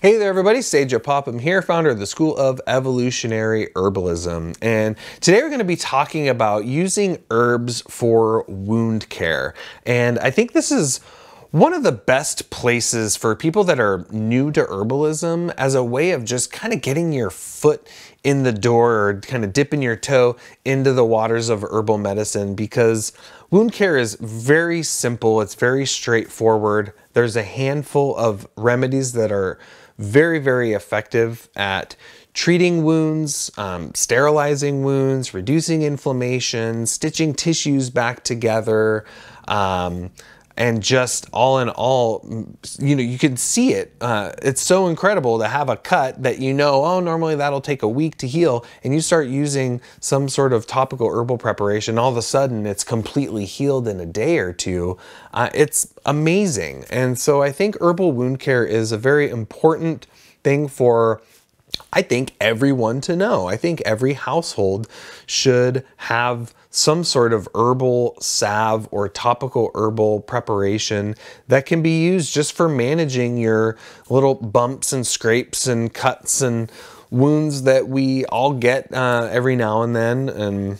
Hey there everybody, Sajah Popham here, founder of the School of Evolutionary Herbalism. And today we're going to be talking about using herbs for wound care. And I think this is one of the best places for people that are new to herbalism as a way of just kind of getting your foot in the door or kind of dipping your toe into the waters of herbal medicine because wound care is very simple, it's very straightforward. There's a handful of remedies that are very, very effective at treating wounds, um, sterilizing wounds, reducing inflammation, stitching tissues back together. Um, and just all in all, you know, you can see it. Uh, it's so incredible to have a cut that you know, oh, normally that'll take a week to heal, and you start using some sort of topical herbal preparation, all of a sudden it's completely healed in a day or two. Uh, it's amazing. And so I think herbal wound care is a very important thing for I think everyone to know. I think every household should have some sort of herbal salve or topical herbal preparation that can be used just for managing your little bumps and scrapes and cuts and wounds that we all get uh, every now and then. And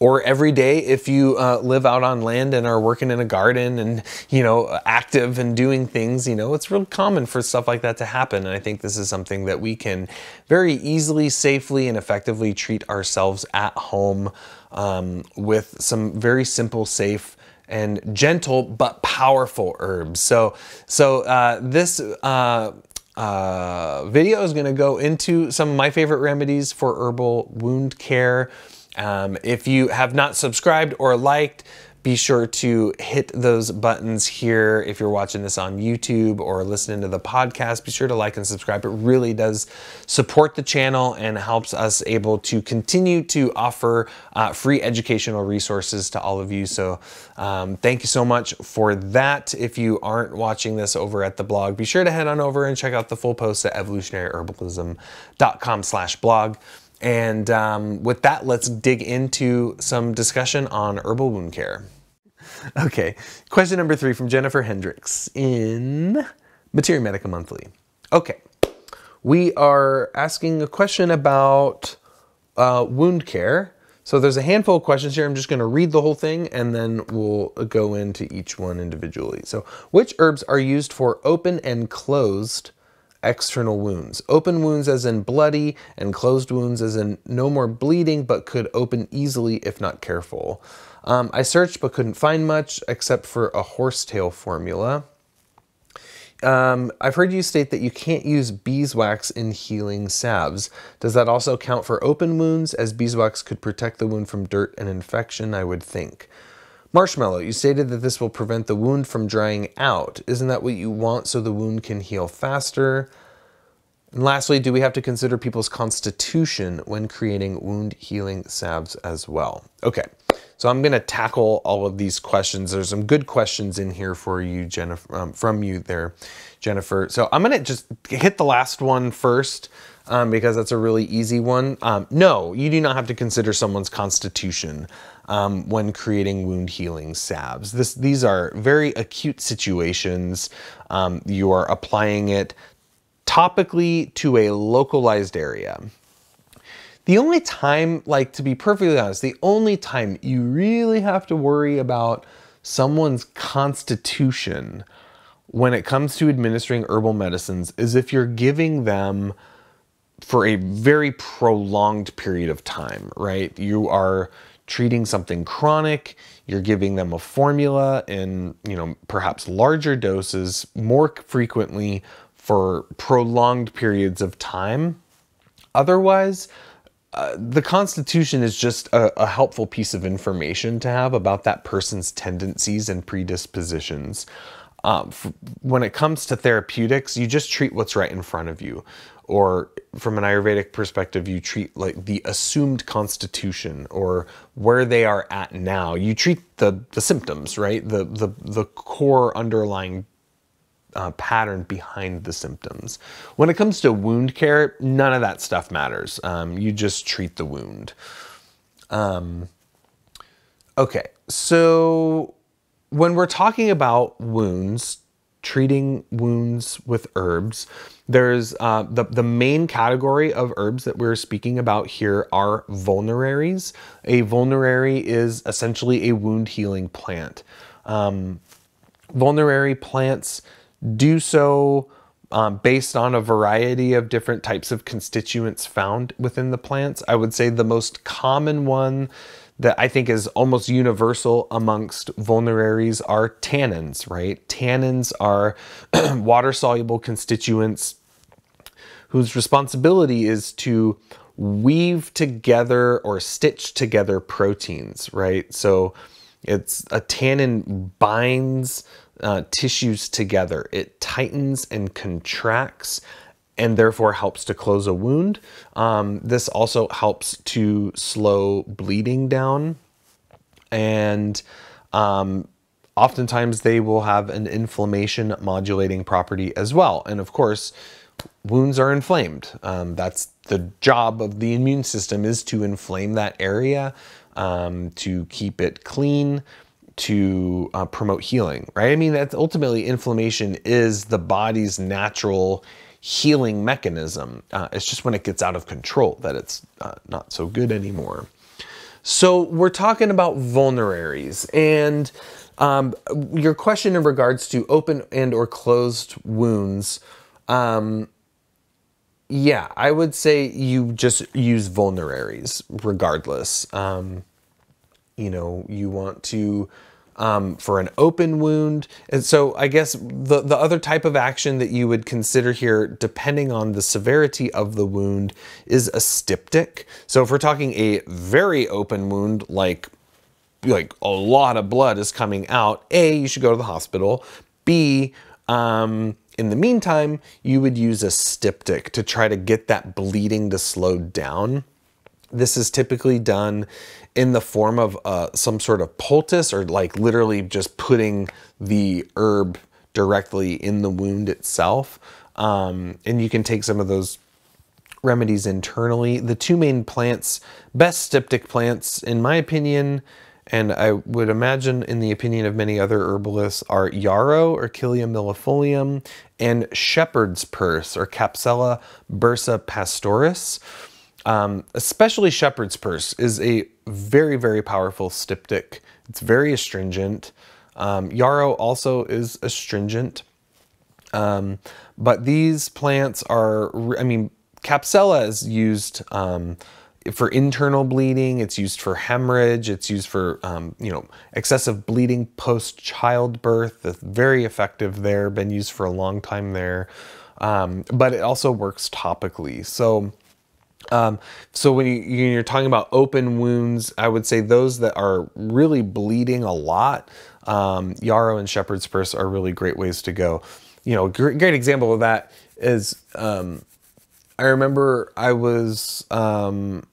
or every day if you uh, live out on land and are working in a garden and you know active and doing things you know it's real common for stuff like that to happen. And i think this is something that we can very easily safely and effectively treat ourselves at home um, with some very simple safe and gentle but powerful herbs. So so uh, this uh, uh, video is going to go into some of my favorite remedies for herbal wound care um, if you have not subscribed or liked, be sure to hit those buttons here if you're watching this on YouTube or listening to the podcast. Be sure to like and subscribe. It really does support the channel and helps us able to continue to offer uh, free educational resources to all of you. So um, thank you so much for that. If you aren't watching this over at the blog, be sure to head on over and check out the full post at evolutionaryherbalism.com slash blog. And um, with that, let's dig into some discussion on herbal wound care. Okay, question number three from Jennifer Hendricks in Materia Medica Monthly. Okay, we are asking a question about uh, wound care. So there's a handful of questions here. I'm just going to read the whole thing and then we'll go into each one individually. So, which herbs are used for open and closed external wounds. Open wounds as in bloody, and closed wounds as in no more bleeding, but could open easily if not careful. Um, I searched but couldn't find much except for a horsetail formula. Um, I've heard you state that you can't use beeswax in healing salves. Does that also count for open wounds, as beeswax could protect the wound from dirt and infection, I would think? Marshmallow, you stated that this will prevent the wound from drying out. Isn't that what you want so the wound can heal faster? And lastly, do we have to consider people's constitution when creating wound healing salves as well? Okay, so I'm gonna tackle all of these questions. There's some good questions in here for you, Jennifer, um, from you there, Jennifer. So I'm gonna just hit the last one first um, because that's a really easy one. Um, no, you do not have to consider someone's constitution um, when creating wound healing salves. This, these are very acute situations. Um, you are applying it topically to a localized area. The only time, like to be perfectly honest, the only time you really have to worry about someone's constitution when it comes to administering herbal medicines is if you're giving them for a very prolonged period of time, right? You are treating something chronic, you're giving them a formula in, you know, perhaps larger doses more frequently for prolonged periods of time. Otherwise, uh, the Constitution is just a, a, helpful piece of information to have about that person's tendencies and predispositions. Um, when it comes to therapeutics, you just treat what's right in front of you or from an ayurvedic perspective you treat like the assumed constitution or where they are at now you treat the the symptoms right the the the core underlying uh, pattern behind the symptoms when it comes to wound care none of that stuff matters um, you just treat the wound um, okay so when we're talking about wounds treating wounds with herbs. There's uh, the, the main category of herbs that we're speaking about here are vulneraries. A vulnerary is essentially a wound healing plant. Um, vulnerary plants do so um, based on a variety of different types of constituents found within the plants. I would say the most common one that I think is almost universal amongst vulneraries are tannins, right? Tannins are water soluble constituents whose responsibility is to weave together or stitch together proteins, right? So it's a tannin binds uh, tissues together. It tightens and contracts and therefore helps to close a wound. Um, this also helps to slow bleeding down and um, oftentimes they will have an inflammation modulating property as well. And of course, wounds are inflamed. Um, that's the job of the immune system is to inflame that area, um, to keep it clean, to uh, promote healing, right? I mean, that's ultimately inflammation is the body's natural healing mechanism. Uh, it's just when it gets out of control that it's uh, not so good anymore. So we're talking about vulneraries and um, your question in regards to open and or closed wounds. Um, yeah, I would say you just use vulneraries regardless. Um, you know, you want to um, for an open wound. And so I guess the, the other type of action that you would consider here, depending on the severity of the wound, is a styptic. So if we're talking a very open wound, like like a lot of blood is coming out, A, you should go to the hospital. B, um, in the meantime, you would use a styptic to try to get that bleeding to slow down. This is typically done in the form of uh, some sort of poultice or like literally just putting the herb directly in the wound itself. Um, and you can take some of those remedies internally. The two main plants, best styptic plants, in my opinion, and I would imagine in the opinion of many other herbalists, are yarrow or Achillea millefolium and shepherd's purse or Capsella bursa pastoris. Um, especially shepherd's purse is a very, very powerful styptic. It's very astringent. Um, yarrow also is astringent. Um, but these plants are, I mean, Capsella is used um, for internal bleeding. It's used for hemorrhage. It's used for, um, you know, excessive bleeding post childbirth. It's very effective there. Been used for a long time there. Um, but it also works topically. So um, so when, you, are talking about open wounds, I would say those that are really bleeding a lot, um, yarrow and shepherd's purse are really great ways to go. You know, great, great example of that is um, I remember I was um,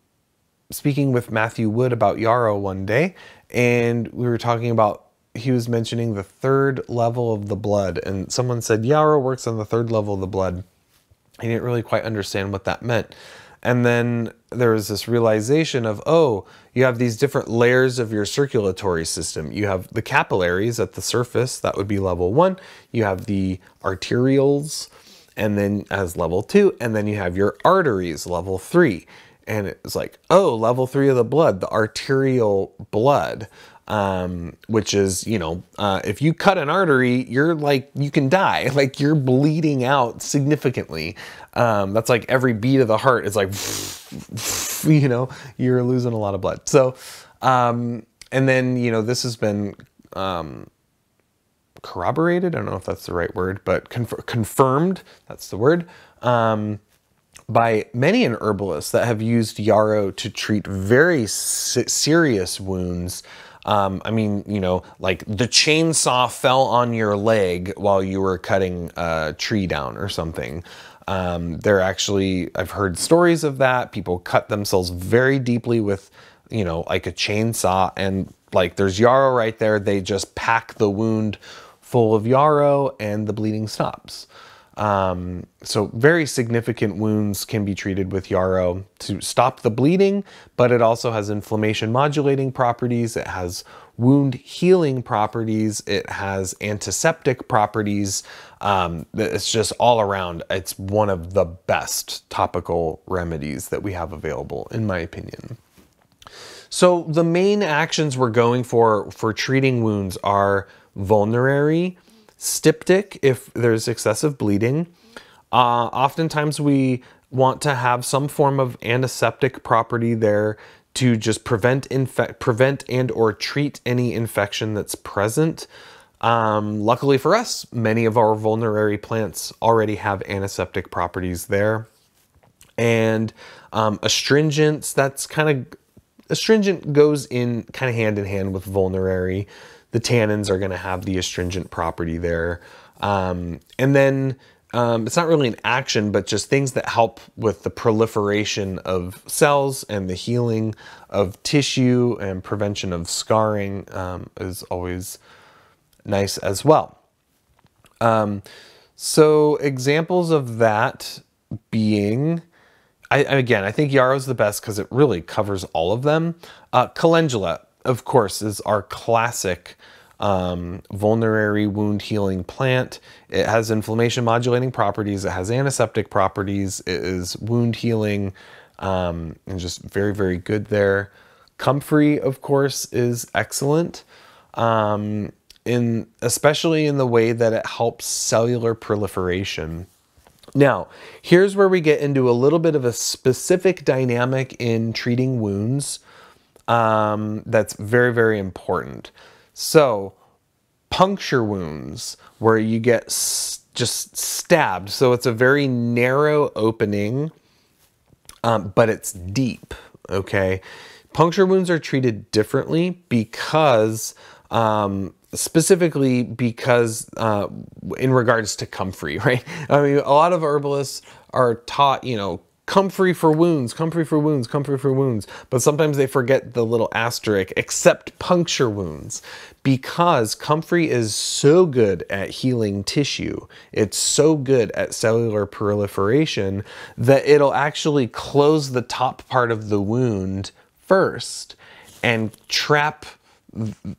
speaking with Matthew Wood about yarrow one day, and we were talking about he was mentioning the third level of the blood, and someone said yarrow works on the third level of the blood. I didn't really quite understand what that meant. And then there was this realization of, oh, you have these different layers of your circulatory system. You have the capillaries at the surface, that would be level one. You have the arterioles, and then as level two, and then you have your arteries, level three. And it's like, oh, level three of the blood, the arterial blood um, which is, you know, uh, if you cut an artery, you're like, you can die. Like you're bleeding out significantly. Um, that's like every beat of the heart is like, you know, you're losing a lot of blood. So, um, and then, you know, this has been um, corroborated. I don't know if that's the right word, but conf confirmed, that's the word, um, by many an herbalist that have used yarrow to treat very serious wounds um, I mean, you know, like the chainsaw fell on your leg while you were cutting a tree down or something. Um, they're actually, I've heard stories of that. People cut themselves very deeply with, you know, like a chainsaw and like there's yarrow right there. They just pack the wound full of yarrow and the bleeding stops. Um, so very significant wounds can be treated with yarrow to stop the bleeding, but it also has inflammation modulating properties. It has wound healing properties. It has antiseptic properties. Um, it's just all around. It's one of the best topical remedies that we have available, in my opinion. So the main actions we're going for for treating wounds are vulnerary, styptic if there's excessive bleeding. Uh, oftentimes we want to have some form of antiseptic property there to just prevent infect, prevent and or treat any infection that's present. Um, luckily for us, many of our vulnerary plants already have antiseptic properties there. And um, astringents, that's kind of, astringent goes in kind of hand in hand with vulnerary. The tannins are going to have the astringent property there. Um, and then um, it's not really an action, but just things that help with the proliferation of cells and the healing of tissue and prevention of scarring um, is always nice as well. Um, so examples of that being, I, again, I think Yarrow's the best because it really covers all of them. Uh, calendula, of course, is our classic um, vulnerary wound healing plant. It has inflammation modulating properties. It has antiseptic properties. It is wound healing um, and just very, very good there. Comfrey, of course, is excellent. Um, in especially in the way that it helps cellular proliferation. Now, here's where we get into a little bit of a specific dynamic in treating wounds um, that's very, very important. So, puncture wounds where you get just stabbed. So it's a very narrow opening, um, but it's deep. Okay. Puncture wounds are treated differently because, um, specifically because, uh, in regards to comfrey, right? I mean, a lot of herbalists are taught, you know, comfrey for wounds, comfrey for wounds, comfrey for wounds. But sometimes they forget the little asterisk, except puncture wounds, because comfrey is so good at healing tissue. It's so good at cellular proliferation that it'll actually close the top part of the wound first and trap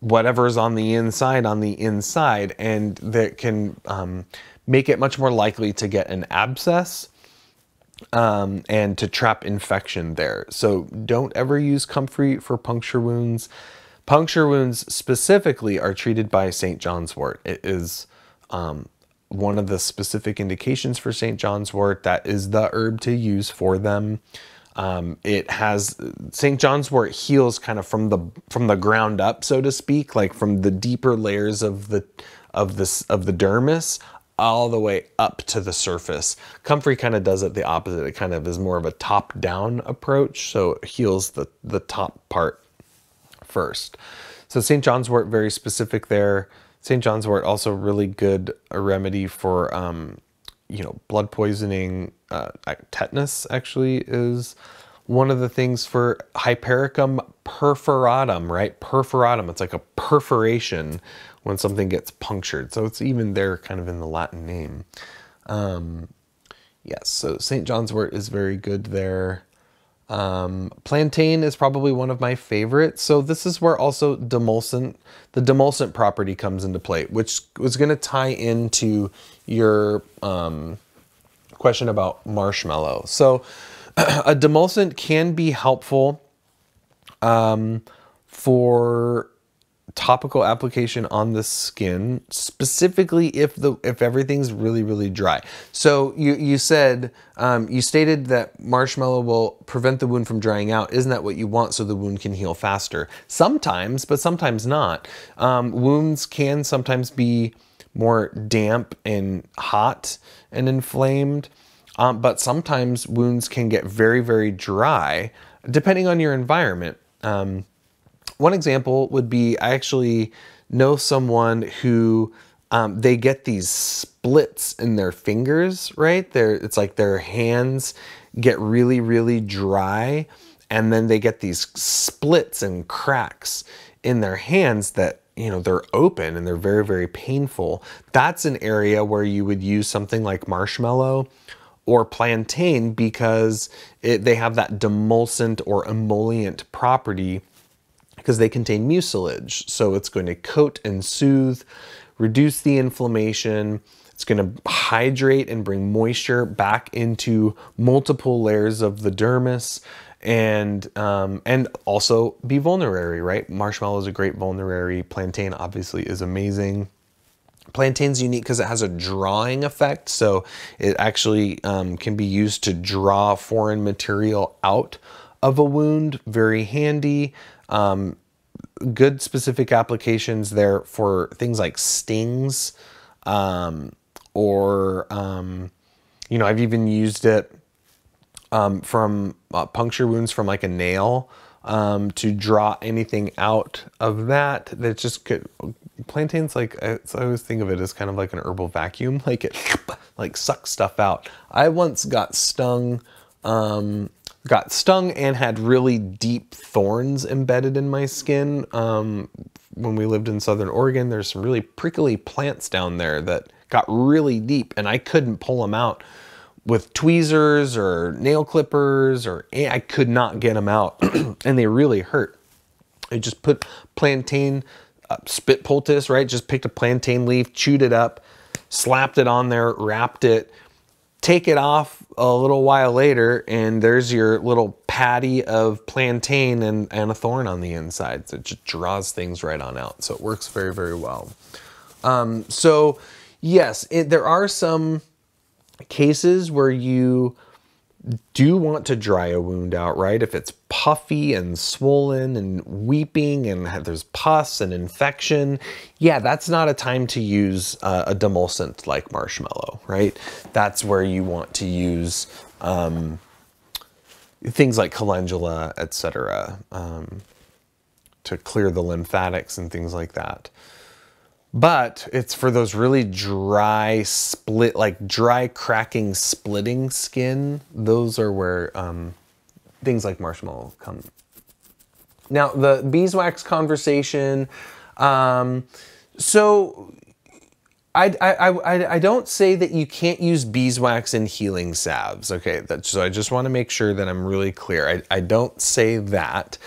whatever's on the inside on the inside and that can um, make it much more likely to get an abscess um, and to trap infection there. So don't ever use comfrey for puncture wounds. Puncture wounds specifically are treated by St. John's wort. It is um, one of the specific indications for St. John's wort. That is the herb to use for them. Um, it has St. John's wort heals kind of from the from the ground up, so to speak, like from the deeper layers of the of this of the dermis all the way up to the surface. Comfrey kind of does it the opposite. It kind of is more of a top-down approach, so it heals the, the top part first. So St. John's wort, very specific there. St. John's wort also really good a remedy for, um, you know, blood poisoning. Uh, tetanus actually is one of the things for Hypericum perforatum, right? Perforatum, it's like a perforation when something gets punctured. So it's even there kind of in the Latin name. Um, yes, so St. John's wort is very good there. Um, plantain is probably one of my favorites. So this is where also demulcent, the demulcent property comes into play, which was going to tie into your um, question about marshmallow. So a demulcent can be helpful um, for topical application on the skin specifically if the if everything's really really dry. So you you said um, you stated that marshmallow will prevent the wound from drying out. Isn't that what you want so the wound can heal faster? Sometimes but sometimes not. Um, wounds can sometimes be more damp and hot and inflamed um, but sometimes wounds can get very very dry depending on your environment. Um, one example would be I actually know someone who um, they get these splits in their fingers, right? They're, it's like their hands get really, really dry, and then they get these splits and cracks in their hands that you know they're open and they're very very painful that's an area where you would use something like marshmallow or plantain because it, they have that demulcent or emollient property because they contain mucilage. So it's going to coat and soothe, reduce the inflammation. It's going to hydrate and bring moisture back into multiple layers of the dermis and um, and also be vulnerary, right? Marshmallow is a great vulnerary. Plantain obviously is amazing. Plantain's unique because it has a drawing effect, so it actually um, can be used to draw foreign material out of a wound. Very handy. Um, good specific applications there for things like stings, um, or um, you know, I've even used it um, from uh, puncture wounds from like a nail um, to draw anything out of that. That just could plantains like I, always think of it as kind of like an herbal vacuum, like it like sucks stuff out. I once got stung, um, got stung and had really deep thorns embedded in my skin. Um, when we lived in Southern Oregon, there's some really prickly plants down there that got really deep, and I couldn't pull them out with tweezers or nail clippers or I could not get them out and they really hurt. I just put plantain uh, spit poultice, right? Just picked a plantain leaf, chewed it up, slapped it on there, wrapped it, take it off a little while later and there's your little patty of plantain and, and a thorn on the inside. So it just draws things right on out. So it works very, very well. Um, so yes, it, there are some cases where you do want to dry a wound out, right? If it's puffy and swollen and weeping and there's pus and infection, yeah, that's not a time to use uh, a demulcent like marshmallow, right? That's where you want to use um, things like calendula, etc., um, to clear the lymphatics and things like that but it's for those really dry split like dry cracking splitting skin those are where um, things like marshmallow come now the beeswax conversation um, so I, I, I, I don't say that you can't use beeswax in healing salves. Okay, that, so I just want to make sure that I'm really clear. I, I don't say that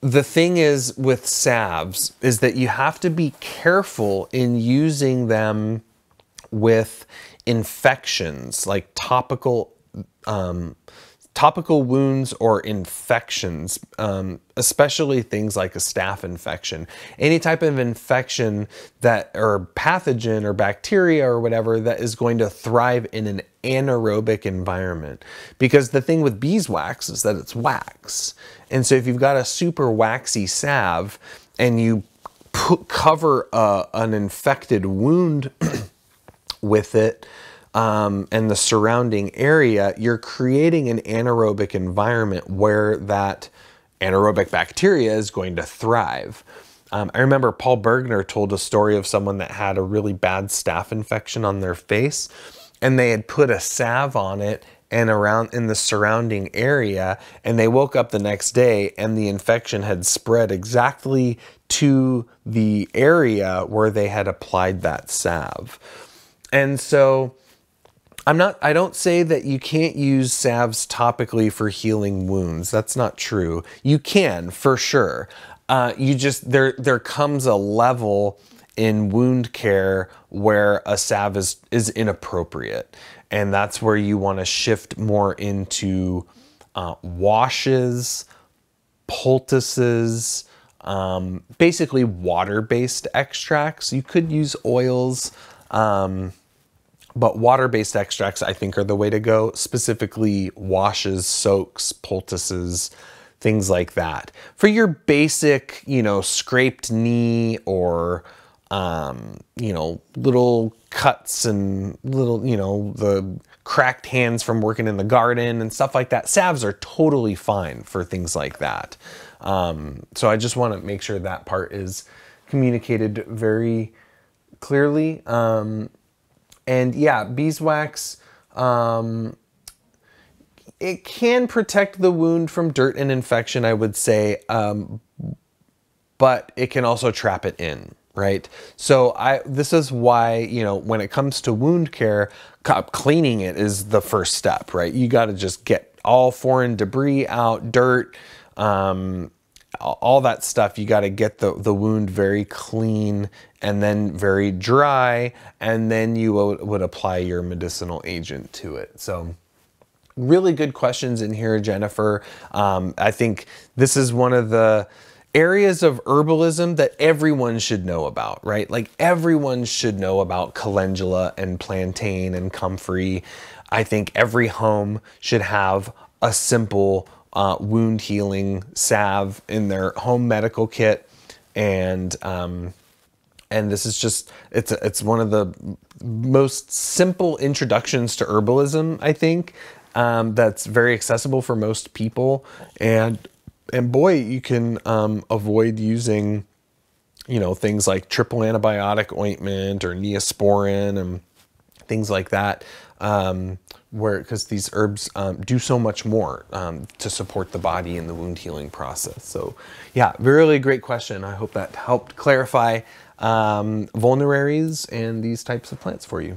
the thing is with salves is that you have to be careful in using them with infections like topical um, topical wounds or infections, um, especially things like a staph infection. Any type of infection that, or pathogen or bacteria or whatever that is going to thrive in an anaerobic environment. Because the thing with beeswax is that it's wax. And so if you've got a super waxy salve and you put, cover a, an infected wound with it, um, and the surrounding area, you're creating an anaerobic environment where that anaerobic bacteria is going to thrive. Um, I remember Paul Bergner told a story of someone that had a really bad staph infection on their face, and they had put a salve on it and around in the surrounding area, and they woke up the next day and the infection had spread exactly to the area where they had applied that salve. And so I'm not, I don't say that you can't use salves topically for healing wounds. That's not true. You can for sure. Uh, you just, there, there comes a level in wound care where a salve is, is inappropriate. And that's where you want to shift more into uh, washes, poultices, um, basically water based extracts. You could use oils. Um, but water-based extracts I think are the way to go, specifically washes, soaks, poultices, things like that. For your basic, you know, scraped knee or, um, you know, little cuts and little, you know, the cracked hands from working in the garden and stuff like that, salves are totally fine for things like that. Um, so I just want to make sure that part is communicated very clearly. Um, and yeah, beeswax, um, it can protect the wound from dirt and infection, I would say, um, but it can also trap it in, right? So I this is why, you know, when it comes to wound care, cleaning it is the first step, right? You got to just get all foreign debris out, dirt, um, all that stuff. You got to get the, the wound very clean and then very dry, and then you would, apply your medicinal agent to it. So, really good questions in here, Jennifer. Um, I think this is one of the areas of herbalism that everyone should know about, right? Like everyone should know about calendula and plantain and comfrey. I think every home should have a simple uh, wound healing salve in their home medical kit, and um, and this is just it's it's one of the most simple introductions to herbalism. I think um, that's very accessible for most people, and and boy, you can um, avoid using you know things like triple antibiotic ointment or neosporin and things like that um, where because these herbs um, do so much more um, to support the body in the wound healing process. So, yeah, really great question. I hope that helped clarify um, vulneraries and these types of plants for you.